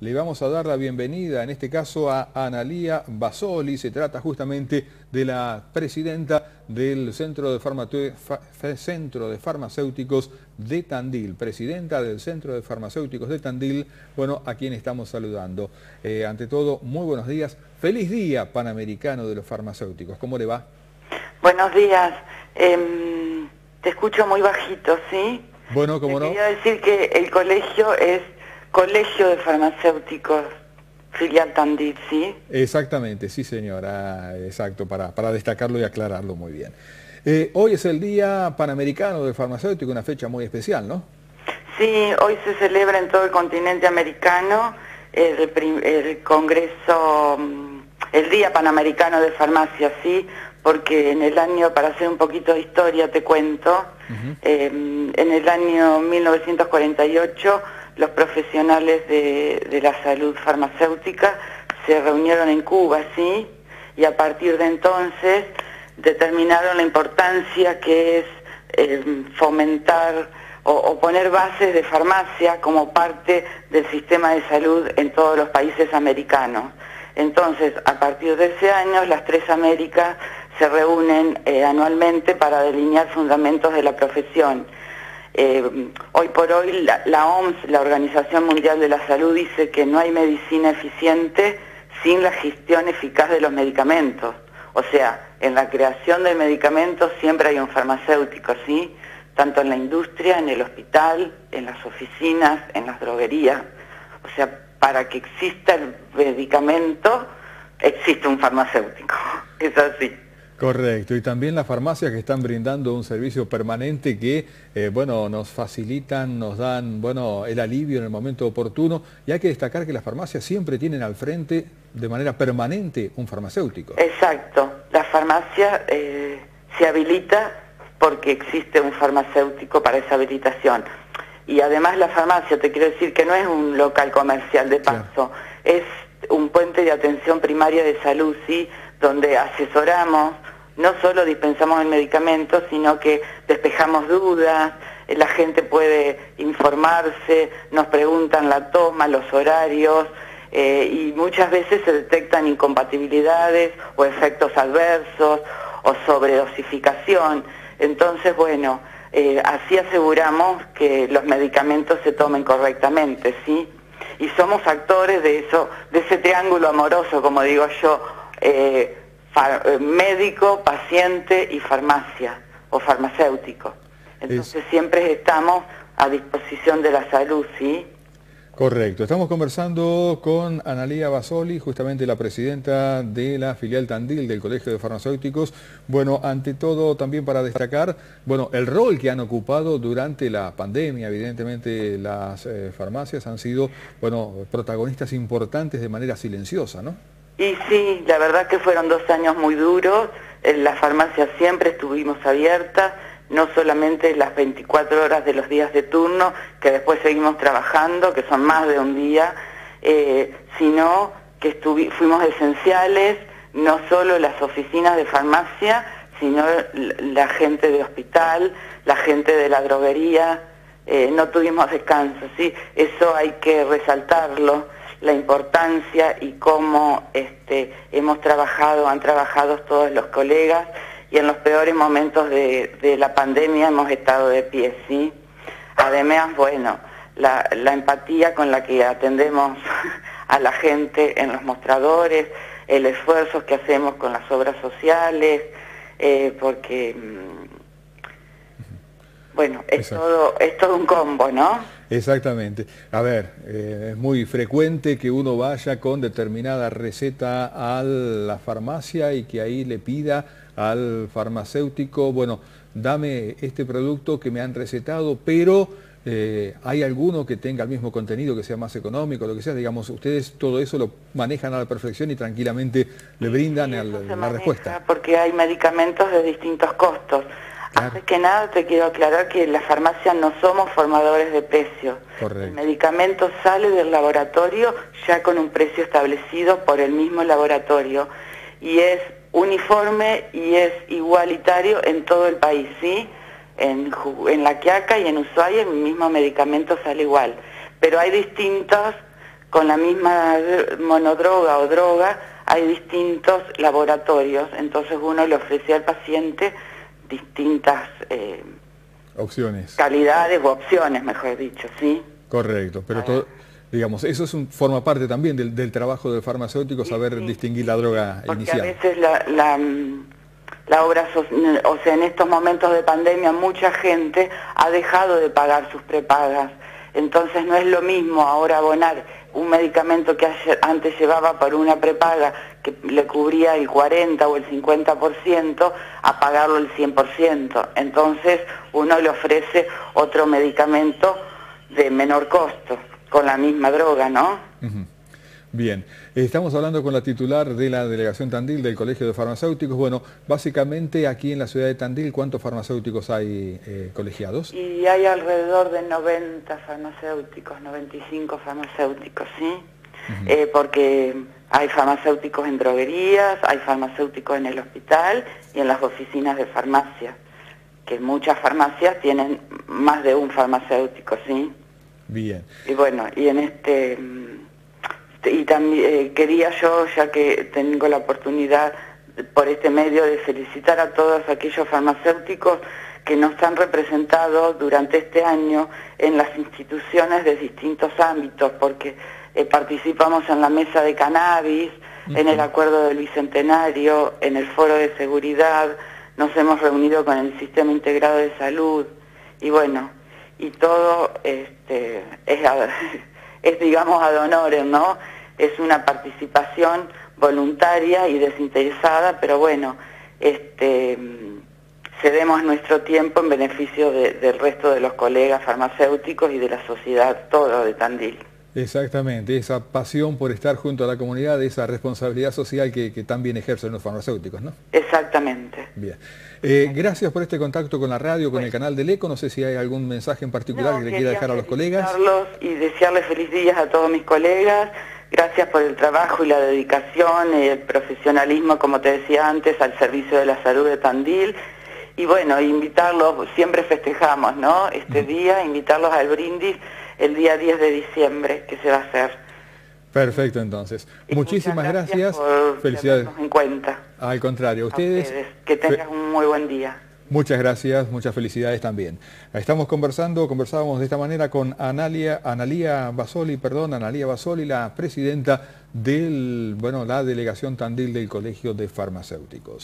Le vamos a dar la bienvenida, en este caso, a Analía Basoli. Se trata justamente de la presidenta del Centro de, Centro de Farmacéuticos de Tandil. Presidenta del Centro de Farmacéuticos de Tandil, bueno, a quien estamos saludando. Eh, ante todo, muy buenos días. Feliz día Panamericano de los Farmacéuticos. ¿Cómo le va? Buenos días. Em, te escucho muy bajito, ¿sí? Bueno, como no. Quería decir que el colegio es Colegio de Farmacéuticos, filial Tandil, ¿sí? Exactamente, sí señora, exacto, para, para destacarlo y aclararlo muy bien. Eh, hoy es el Día Panamericano del Farmacéutico, una fecha muy especial, ¿no? Sí, hoy se celebra en todo el continente americano el, el Congreso, mm, el Día Panamericano de Farmacia, ¿sí? Porque en el año, para hacer un poquito de historia, te cuento, em, en el año 1948 los profesionales de, la salud farmacéutica se reunieron en Cuba, ¿sí? Y a partir de entonces determinaron la importancia que es eh, fomentar o, poner bases de farmacia como parte del sistema de salud en todos los países americanos. Entonces, a partir de ese año, las tres Américas se reúnen eh, anualmente para delinear fundamentos de la profesión eh, hoy por hoy la, OMS, la Organización Mundial de la Salud, dice que no hay medicina eficiente sin la gestión eficaz de los medicamentos. O sea, en la creación del medicamento siempre hay un farmacéutico, ¿sí? Tanto en la industria, en el hospital, en las oficinas, en las droguerías. O sea, para que exista el medicamento, existe un farmacéutico. Es así. Correcto, y también las farmacias que están brindando un servicio permanente que, eh, bueno, nos facilitan, nos dan, bueno, el alivio en el momento oportuno, y hay que destacar que las farmacias siempre tienen al frente, de manera permanente, un farmacéutico. Exacto, la farmacia eh, se habilita porque existe un farmacéutico para esa habilitación. Y además la farmacia, te quiero decir que no es un local comercial de paso, es un puente de atención primaria de salud, ¿sí?, donde asesoramos, no solo dispensamos el medicamento, sino que despejamos dudas, eh, la gente puede informarse, nos preguntan la toma, los horarios, eh, y muchas veces se detectan incompatibilidades o efectos adversos o sobredosificación. Entonces, bueno, eh, así aseguramos que los medicamentos se tomen correctamente, ¿sí? Y somos actores de eso, de ese triángulo amoroso, como digo yo, médico, paciente y farmacia o farmacéutico. Entonces siempre estamos a disposición de la salud, ¿sí? Correcto. Estamos conversando con Analía Basoli, justamente la presidenta de la filial Tandil del Colegio de Farmacéuticos. Bueno, ante todo también para destacar, bueno, el rol que han ocupado durante la pandemia. Evidentemente las eh, farmacias han sido, bueno, protagonistas importantes de manera silenciosa, ¿no? Y sí, la verdad que fueron dos años muy duros, en la farmacia siempre estuvimos abiertas, no solamente las 24 horas de los días de turno, que después seguimos trabajando, que son más de un día, eh, sino que fuimos esenciales, no solo las oficinas de farmacia, sino la gente de hospital, la gente de la droguería, eh, no tuvimos descanso, ¿sí? Eso hay que resaltarlo la importancia y cómo este, hemos trabajado, han trabajado todos los colegas y en los peores momentos de, la pandemia hemos estado de pie, ¿sí? Además, bueno, la, empatía con la que atendemos a la gente en los mostradores, el esfuerzo que hacemos con las obras sociales, eh, porque, mm, bueno, es todo, es todo un combo, ¿no? Exactamente. A ver, eh, es muy frecuente que uno vaya con determinada receta a la farmacia y que ahí le pida al farmacéutico, bueno, dame este producto que me han recetado, pero eh, hay alguno que tenga el mismo contenido, que sea más económico, lo que sea, digamos, ustedes todo eso lo manejan a la perfección y tranquilamente le brindan la respuesta. Porque hay medicamentos de distintos costos. Antes que nada te quiero aclarar que en la farmacia no somos formadores de precios. El medicamento sale del laboratorio ya con un precio establecido por el mismo laboratorio y es uniforme y es igualitario en todo el país, ¿sí? En, en La Quiaca y en Ushuaia el mismo medicamento sale igual, pero hay distintos con la misma monodroga o droga hay distintos laboratorios, entonces uno le ofrece al paciente distintas eh, opciones. Calidades o opciones, mejor dicho, ¿sí? Correcto, pero todo, digamos, eso es un, forma parte también del, trabajo del farmacéutico, saber distinguir la droga Porque inicial. a veces la, la, obra, o sea, en estos momentos de pandemia mucha gente ha dejado de pagar sus prepagas, entonces no es lo mismo ahora abonar un medicamento que antes llevaba por una prepaga que le cubría el 40 o el 50% a pagarlo el 100%. Entonces uno le ofrece otro medicamento de menor costo, con la misma droga, ¿no? Bien, estamos hablando con la titular de la Delegación Tandil del Colegio de Farmacéuticos. Bueno, básicamente aquí en la ciudad de Tandil, ¿cuántos farmacéuticos hay eh, colegiados? Y hay alrededor de 90 farmacéuticos, 95 farmacéuticos, ¿sí? Eh, porque hay farmacéuticos en droguerías, hay farmacéuticos en el hospital y en las oficinas de farmacia, que muchas farmacias tienen más de un farmacéutico, ¿sí? Bien. Y bueno, y en este y también eh, quería yo, ya que tengo la oportunidad por este medio de felicitar a todos aquellos farmacéuticos que nos han representado durante este año en las instituciones de distintos ámbitos, porque eh, participamos en la mesa de cannabis, en el acuerdo del Bicentenario, en el foro de seguridad, nos hemos reunido con el Sistema Integrado de Salud, y bueno, y todo este, es, es digamos ad honorem, ¿no? Es una participación voluntaria y desinteresada, pero bueno, este, cedemos nuestro tiempo en beneficio del resto de los colegas farmacéuticos y de la sociedad todo de Tandil. Exactamente, esa pasión por estar junto a la comunidad, esa responsabilidad social que, también ejercen los farmacéuticos, ¿no? Exactamente. Bien. Eh, gracias por este contacto con la radio, con el canal del ECO. No sé si hay algún mensaje en particular que le quiera dejar a los colegas. Y desearles feliz días a todos mis colegas. Gracias por el trabajo y la dedicación, el profesionalismo, como te decía antes, al servicio de la salud de Tandil. Y bueno, invitarlos, siempre festejamos, ¿no? Este día, invitarlos al brindis el día 10 de diciembre que se va a hacer. Perfecto, entonces. Muchísimas gracias. Felicidades. en cuenta. Al contrario, ustedes. Que tengan un muy buen día. Muchas gracias, muchas felicidades también. Estamos conversando, conversábamos de esta manera con Analia, Analía Basoli, perdón, Analía Basoli, la presidenta de bueno, la delegación Tandil del Colegio de Farmacéuticos.